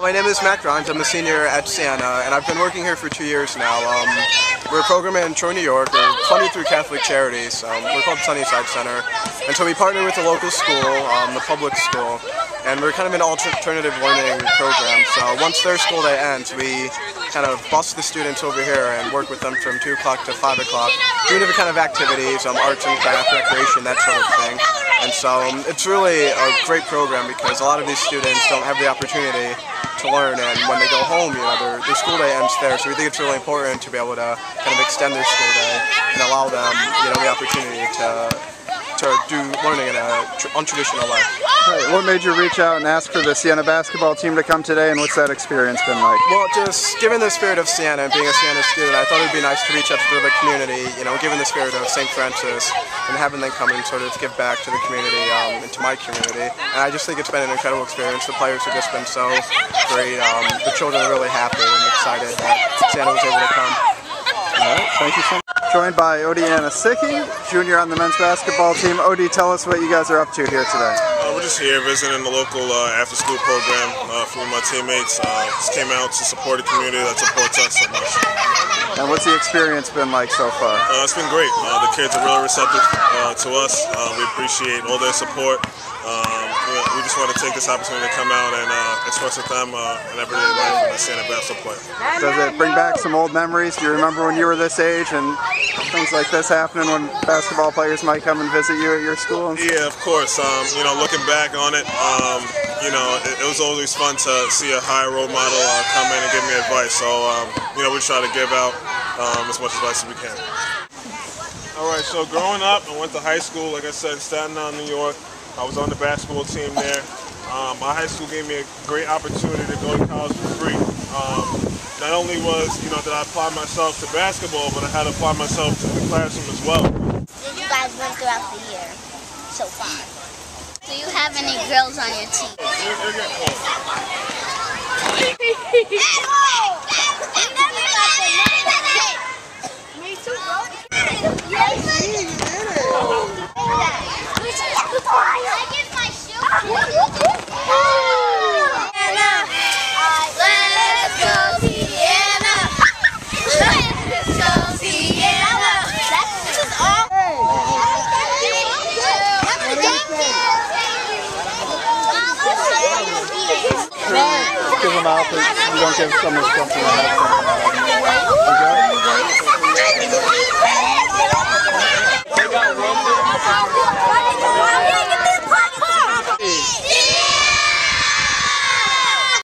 My name is Matt Grimes. I'm a senior at Siena, and I've been working here for two years now. Um, we're a program in Troy, New York. We're funded through Catholic Charities. Um, we're called Sunnyside Center. And so we partner with the local school, um, the public school, and we're kind of an alternative learning program. So once their school day ends, we kind of bus the students over here and work with them from 2 o'clock to 5 o'clock, doing different kind of activities, um, arts and craft, recreation, that sort of thing. And so um, it's really a great program because a lot of these students don't have the opportunity to learn, and when they go home, you know, their, their school day ends there. So we think it's really important to be able to kind of extend their school day and allow them, you know, the opportunity to to do learning in a untraditional way. Right. What made you reach out and ask for the Siena basketball team to come today, and what's that experience been like? Well, just given the spirit of Siena and being a Siena student, I thought it would be nice to reach out to the community, you know, given the spirit of St. Francis, and having them come and sort of give back to the community um, and to my community. And I just think it's been an incredible experience. The players have just been so great. Um, the children are really happy and excited that Siena was able to come. All right, thank you so much joined by OD Anosike, junior on the men's basketball team. OD, tell us what you guys are up to here today. Uh, we're just here visiting the local uh, after-school program uh, for my teammates. Uh, just came out to support the community that supports us so much. And what's the experience been like so far? Uh, it's been great. Uh, the kids are really receptive to us. we appreciate all their support. Um, we just want to take this opportunity to come out and uh, express with them uh, everyday life and a Siena basketball player. Does it bring back some old memories? Do you remember when you were this age and things like this happening when basketball players might come and visit you at your school? Yeah, of course. Um, you know, looking back on it, um, you know, it, it, was always fun to see a high role model uh, come in and give me advice. So, um, you know, we try to give out um, as much advice as we can. All right, so growing up, I went to high school, like I said, in Staten Island, New York. I was on the basketball team there. Um, my high school gave me a great opportunity to go to college for free. Um, not only was, you know, that I applied myself to basketball, but I had to apply myself to the classroom as well. You guys went throughout the year so far. Do you have any girls on your team? give them out, but you don't give someone something else.